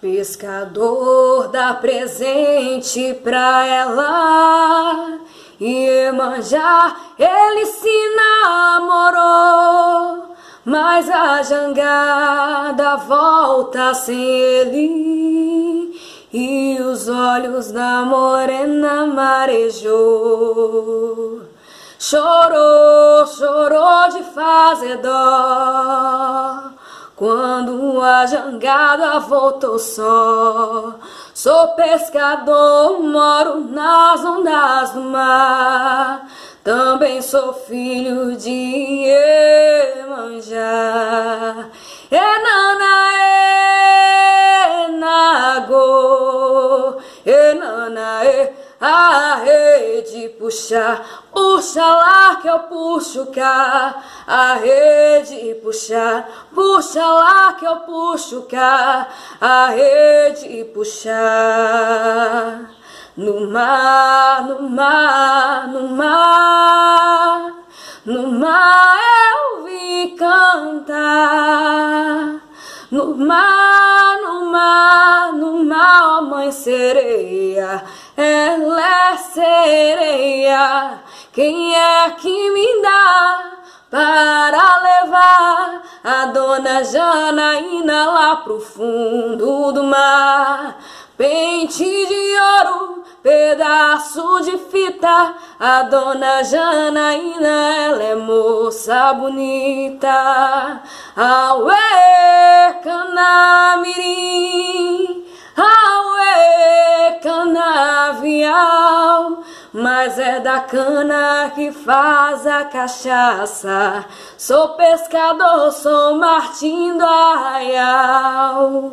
Pescador dá presente pra ela e manjar ele se namorou, mas a jangada volta sem ele e os olhos da morena marejou. Chorou, chorou de fazer dó quando a jangada voltou só, sou pescador, moro nas ondas do mar. Também sou filho de Iemanjá. Enana, enago, enana, e a rede puxa, puxa lá que eu puxo cá, a rede puxa, puxa lá que eu puxo cá, a rede puxa. No mar, no mar, no mar, no mar eu vi cantar, no mar, no mar, no mar, ó mãe sereia ela é sereia. Quem é que me dá para levar a dona Janaína lá pro fundo do mar? Pente de ouro, pedaço de fita. A dona Janaína, ela é moça bonita. Auê, canamirim, Mas é da cana que faz a cachaça. Sou pescador, sou Martim do Arraial.